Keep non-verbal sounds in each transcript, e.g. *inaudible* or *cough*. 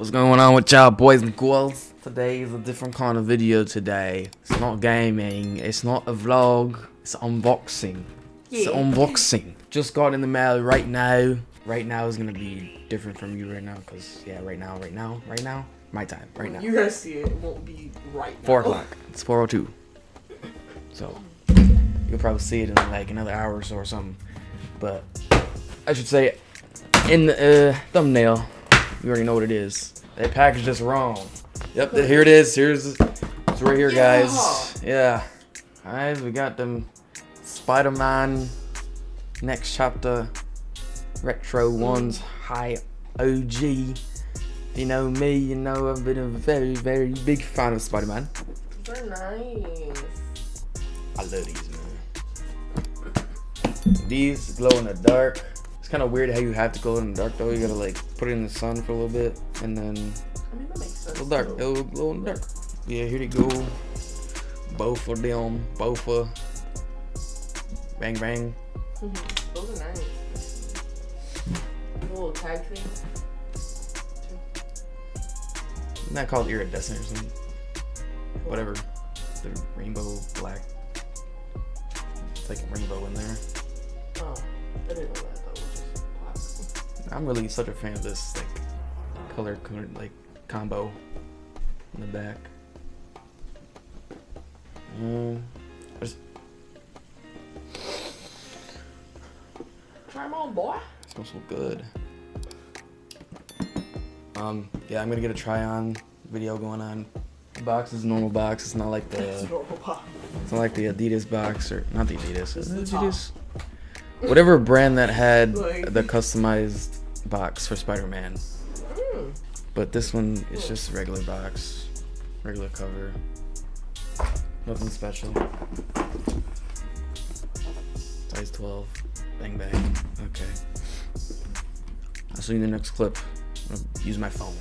What's going on with y'all boys and girls? Today is a different kind of video today. It's not gaming, it's not a vlog, it's unboxing. It's unboxing. Just got in the mail right now. Right now is gonna be different from you right now, cause yeah, right now, right now, right now, my time, right now. You guys see it, it won't be right now. Four o'clock. It's four o two. So you'll probably see it in like another hour or so or something. But I should say in the uh, thumbnail, you already know what it is. They packaged this wrong. Yep, here it is. Here's it's right here, guys. Yeah. Alright, we got them Spider-Man next chapter retro ones high OG. You know me, you know I've been a very, very big fan of Spider-Man. They're nice. I love these, man. These glow in the dark. It's kind of weird how you have to go in the dark though. You gotta like put it in the sun for a little bit and then I mean, that makes sense. it'll dark. too. It'll glow dark. Yeah, here they go. Both of them. Both of. Bang bang. Mhm. Those are nice. Little tag thing. Isn't that called iridescent or something? Whatever. The rainbow black. It's like a rainbow in there. Oh, I didn't know that. Just plastic. I'm really such a fan of this like color like combo in the back. Um, Try them on, boy. smells so good. Um, yeah, I'm gonna get a try on video going on. The box is a normal box. It's not like the it's not like the Adidas box or not the Adidas. Is it It's the top. Adidas? Whatever brand that had *laughs* Like- the customized box for Spider-Man. Mm. But this one is just a regular box, regular cover. Nothing special. Size 12. Bang bang. Okay. I'll see you in the next clip. I'm gonna use my phone.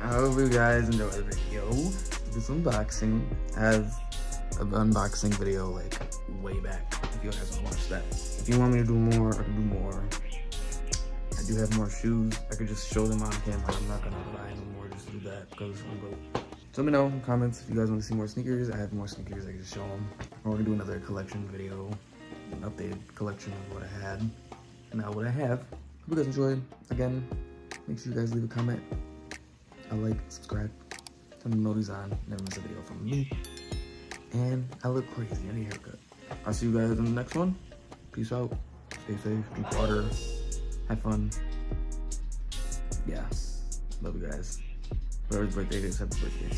I hope you guys enjoy the video. This unboxing. has an unboxing video like way back. If you guys want to watch that. If you want me to do more, I can do more. I do have more shoes. I could just show them on camera. I'm not gonna buy no more just do that because I'm. So let me know in the comments if you guys want to see more sneakers. I have more sneakers. I can just show them. Or we're gonna do another collection video, an updated collection of what I had and now what I have. Hope you guys enjoyed. Again, make sure you guys leave a comment. I like, subscribe, turn the notice on, never miss a video from me. And I look crazy. I need a haircut. I'll see you guys in the next one. Peace out. Stay safe. Drink water. Have fun. Yeah. Love you guys. Whoever's birthday is, happy birthday.